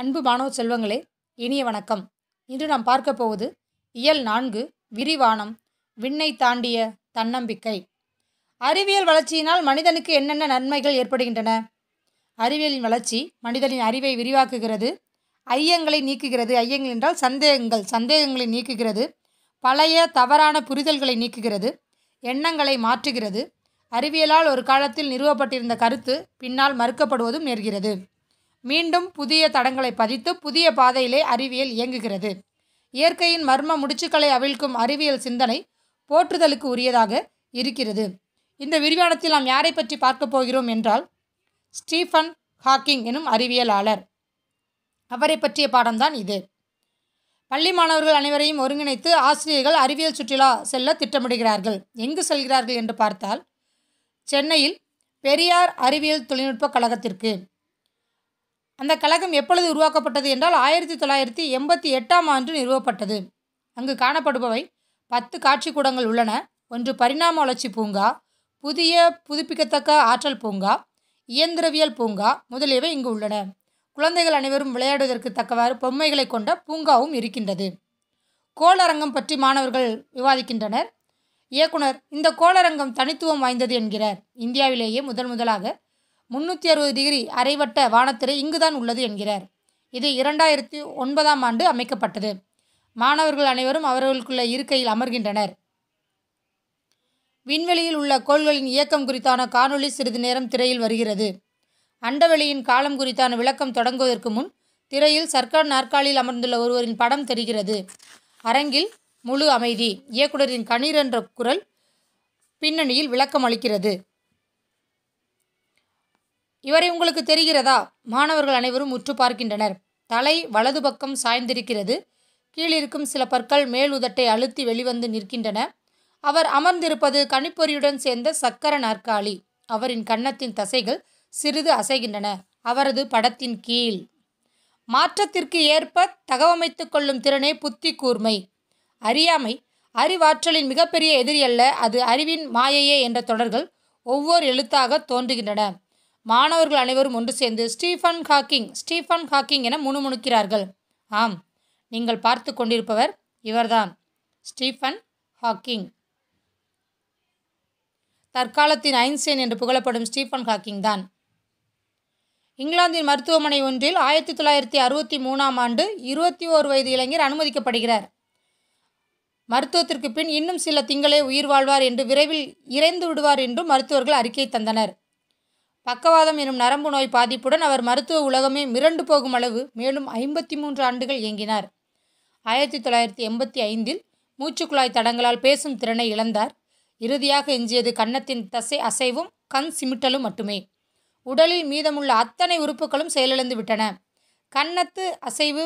அன்பு மாணவ செல்வங்களே இனிய வணக்கம். இன்று நாம் பார்க்க போவது இயல் நான்கு விரிவானம் விண்ணை தாண்டிய தன்னம்பிக்கை. அறிவியல் வளர்ச்சியினால் மனிதனுக்கு என்னென்ன நன்மைகள் ஏற்படுகின்றன? அறிவியலின் வளர்ச்சி மனிதனின் அறிவை விரிவாக்குகிறது ஐயங்களை நீக்குகிறது. ஐயங்கள் என்றால் சந்தேகங்கள் சந்தேகங்களை நீக்குகிறது பழைய தவறான புரிதல்களை நீக்குகிறது எண்ணங்களை மாற்றுகிறது. அறிவியலால் ஒரு காலத்தில் நிறுவப்பட்டிருந்த கருத்து பின்னால் மறுக்கப்படுவதும் நேர்கிறது. மீண்டும் புதிய தடங்களை பதித்து புதிய பாதையிலே அறிவியல் இயங்குகிறது. இயற்கையின் மர்ம முடிச்சுக்களை அவிழ்க்கும் அறிவியல் சிந்தனை போற்றுதலுக்கு உரியதாக இருக்கிறது. இந்த விரிவானத்தில் நாம் யாரை பற்றி பார்க்க போகிறோம் என்றால் ஸ்டீஃபன் ஹாக்கிங் எனும் அறிவியலாளர். அவரை பற்றிய பாடம்தான் இது. பள்ளி மாணவர்கள் அனைவரையும் ஒருங்கிணைத்து ஆசிரியர்கள் அறிவியல் சுற்றுலா செல்ல திட்டமிடுகிறார்கள். எங்கு செல்கிறார்கள் என்று பார்த்தால் சென்னையில் பெரியார் அறிவியல் தொழில்நுட்ப கழகத்திற்கு. அந்த கழகம் எப்பொழுது உருவாக்கப்பட்டது என்றால் ஆயிரத்தி தொள்ளாயிரத்தி எண்பத்தி எட்டாம் ஆண்டு நிறுவப்பட்டது. அங்கு காணப்படுபவை பத்து காட்சிக்கூடங்கள் உள்ளன. ஒன்று பரிணாம வளர்ச்சி பூங்கா புதிய புதுப்பிக்கத்தக்க ஆற்றல் பூங்கா இயந்திரவியல் பூங்கா முதலியவை இங்கு உள்ளன. குழந்தைகள் அனைவரும் விளையாடுவதற்கு தக்கவாறு பொம்மைகளை கொண்ட பூங்காவும் இருக்கின்றது. கோளரங்கம் பற்றி மாணவர்கள் விவாதிக்கின்றனர். இயக்குனர் இந்த கோளரங்கம் தனித்துவம் வாய்ந்தது என்கிறார். இந்தியாவிலேயே முதல் முதலாக முன்னூற்றி அறுபது டிகிரி அரைவட்ட வானத்திரை இங்குதான் உள்ளது என்கிறார். இது இரண்டாயிரத்தி ஒன்பதாம் ஆண்டு அமைக்கப்பட்டது. மாணவர்கள் அனைவரும் அவர்களுக்குள்ள இருக்கையில் அமர்கின்றனர். விண்வெளியில் உள்ள கோள்களின் இயக்கம் குறித்தான காணொளி சிறிது நேரம் திரையில் வருகிறது. அண்டவெளியின் காலம் குறித்தான விளக்கம் தொடங்குவதற்கு முன் திரையில் சர்க்கார் நாற்காலியில் அமர்ந்துள்ள ஒருவரின் படம் தெரிகிறது. அரங்கில் முழு அமைதி இயக்குனரின் கணீர் என்ற குரல் பின்னணியில் விளக்கம் அளிக்கிறது இவரை உங்களுக்கு தெரிகிறதா? மாணவர்கள் அனைவரும் உற்று பார்க்கின்றனர். தலை வலது பக்கம் சாய்ந்திருக்கிறது. கீழிருக்கும் சில பற்கள் மேல் உதட்டை அழுத்தி வெளிவந்து நிற்கின்றன. அவர் அமர்ந்திருப்பது கணிப்பொறியுடன் சேர்ந்த சக்கர நாற்காலி. அவரின் கன்னத்தின் தசைகள் சிறிது அசைகின்றன. அவரது படத்தின் கீழ். மாற்றத்திற்கு ஏற்ப தகவமைத்து கொள்ளும் திறனே புத்தி கூர்மை. அறியாமை. அறிவாற்றலின் மிகப்பெரிய எதிரி அல்ல. அது அறிவின் மாயையே என்ற தொடர்கள் ஒவ்வொரு எழுத்தாக தோன்றுகின்றன. மாணவர்கள் அனைவரும் ஒன்று சேர்ந்து ஸ்டீஃபன் ஹாக்கிங் ஸ்டீஃபன் ஹாக்கிங் என முணுமுணுக்கிறார்கள். ஆம் நீங்கள் பார்த்து கொண்டிருப்பவர் இவர்தான் ஸ்டீஃபன் ஹாக்கிங். தற்காலத்தின் ஐன்ஸ்டைன் என்று புகழப்படும் ஸ்டீஃபன் ஹாக்கிங் தான். இங்கிலாந்தின் மருத்துவமனை ஒன்றில் ஆயிரத்தி தொள்ளாயிரத்தி அறுபத்தி மூணாம் ஆண்டு இருபத்தி ஓரு வயது இளைஞர் அனுமதிக்கப்படுகிறார். மருத்துவத்திற்கு பின் இன்னும் சில திங்களே உயிர் வாழ்வார் என்று விரைவில் இறைந்து விடுவார் என்றும் மருத்துவர்கள் அறிக்கை தந்தனர். பக்கவாதம் எனும் நரம்பு நோய் பாதிப்புடன் அவர் மருத்துவ உலகமே மிரண்டு போகும் அளவு மேலும் ஐம்பத்தி மூன்று ஆண்டுகள் இயங்கினார். ஆயிரத்தி தொள்ளாயிரத்தி எண்பத்தி ஐந்தில் மூச்சுக்குழாய் தடங்களால் பேசும் திறனை இழந்தார். இறுதியாக எஞ்சியது கன்னத்தின் தசை அசைவும் கண் சிமிட்டலும் மட்டுமே. உடலில் மீதமுள்ள அத்தனை உறுப்புகளும் செயலிழந்து விட்டன. கன்னத்து அசைவு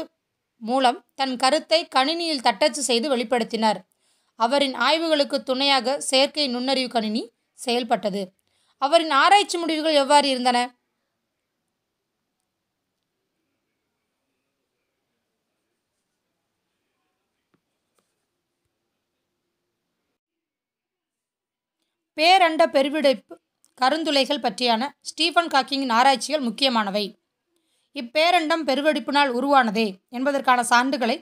மூலம் தன் கருத்தை கணினியில் தட்டச்சு செய்து வெளிப்படுத்தினார். அவரின் ஆய்வுகளுக்கு துணையாக செயற்கை நுண்ணறிவு கணினி செயல்பட்டது. அவரின் ஆராய்ச்சி முடிவுகள் எவ்வாறு இருந்தன? பேரண்ட பெருவிடைப்பு கருந்துளைகள் பற்றியான ஸ்டீஃபன் காக்கிங்கின் ஆராய்ச்சிகள் முக்கியமானவை. இப்பேரண்டம் பெருவெடிப்பினால் உருவானதே என்பதற்கான சான்றுகளை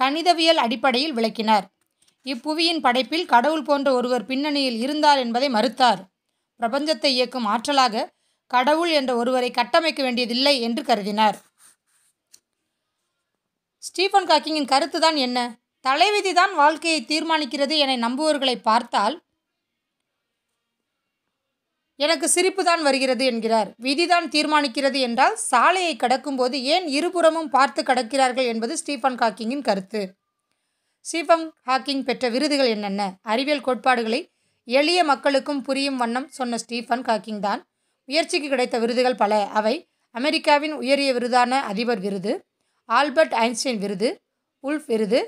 கணிதவியல் அடிப்படையில் விளக்கினார். இப்புவியின் படைப்பில் கடவுள் போன்ற ஒருவர் பின்னணியில் இருந்தார் என்பதை மறுத்தார். பிரபஞ்சத்தை இயக்கும் ஆற்றலாக கடவுள் என்ற ஒருவரை கட்டமைக்க வேண்டியதில்லை என்று கருதினார். ஸ்டீஃபன் காக்கிங்கின் கருத்து தான் என்ன? தலைவிதி தான் வாழ்க்கையை தீர்மானிக்கிறது என நம்புவர்களை பார்த்தால் எனக்கு சிரிப்பு தான் வருகிறது என்கிறார். விதிதான் தீர்மானிக்கிறது என்றால் சாலையை கடக்கும்போது ஏன் இருபுறமும் பார்த்து கடக்கிறார்கள் என்பது ஸ்டீஃபன் ஹாக்கிங்கின் கருத்து. ஸ்டீஃபன் ஹாக்கிங் பெற்ற விருதுகள் என்னென்ன? அறிவியல் கோட்பாடுகளை எளிய மக்களுக்கும் புரியும் வண்ணம் சொன்ன ஸ்டீஃபன் ஹாக்கிங் தான். முயற்சிக்கு கிடைத்த விருதுகள் பல. அவை அமெரிக்காவின் உயரிய விருதான அதிபர் விருது ஆல்பர்ட் ஐன்ஸ்டைன் விருது உல்ஃப் விருது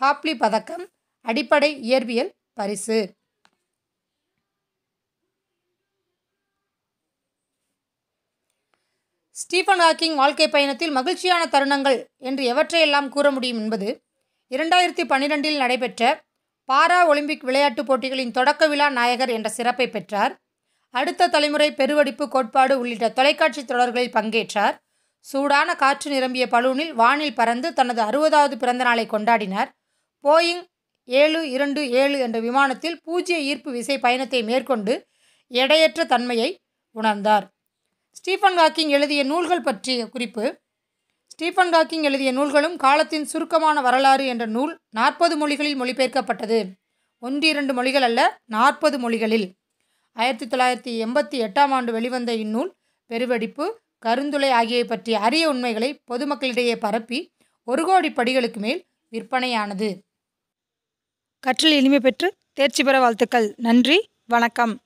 ஹாப்லி பதக்கம் அடிப்படை இயற்பியல் பரிசு. ஸ்டீஃபன் ஹாக்கிங் வாழ்க்கை பயணத்தில் மகிழ்ச்சியான தருணங்கள் என்று எவற்றையெல்லாம் கூற முடியும் என்பது இரண்டாயிரத்தி பன்னிரெண்டில் நடைபெற்ற பாரா ஒலிம்பிக் விளையாட்டுப் போட்டிகளின் தொடக்க விழா நாயகர் என்ற சிறப்பை பெற்றார். அடுத்த தலைமுறை பெருவெடிப்பு கோட்பாடு உள்ளிட்ட தொலைக்காட்சி தொடர்களில் பங்கேற்றார். சூடான காற்று நிரம்பிய பலூனில் வானில் பறந்து தனது அறுபதாவது பிறந்தநாளை கொண்டாடினார். போயிங் ஏழு இரண்டு ஏழு என்ற விமானத்தில் பூஜ்ய ஈர்ப்பு விசை பயணத்தை மேற்கொண்டு எடையற்ற தன்மையை உணர்ந்தார். ஸ்டீஃபன் ஹாக்கிங் எழுதிய நூல்கள் பற்றிய குறிப்பு ஸ்டீஃபன் ஹாக்கிங் எழுதிய நூல்களும் காலத்தின் சுருக்கமான வரலாறு என்ற நூல் நாற்பது மொழிகளில் மொழிபெயர்க்கப்பட்டது. ஒன்று இரண்டு மொழிகள் அல்ல நாற்பது மொழிகளில். ஆயிரத்தி தொள்ளாயிரத்தி எண்பத்தி எட்டாம் ஆண்டு வெளிவந்த இந்நூல் பெருவெடிப்பு கருந்துளை ஆகியவை பற்றிய அரிய உண்மைகளை பொதுமக்களிடையே பரப்பி ஒரு கோடி படிகளுக்கு மேல் விற்பனையானது. கற்றல் இனிமை பெற்று தேர்ச்சி பெற வாழ்த்துக்கள். நன்றி வணக்கம்.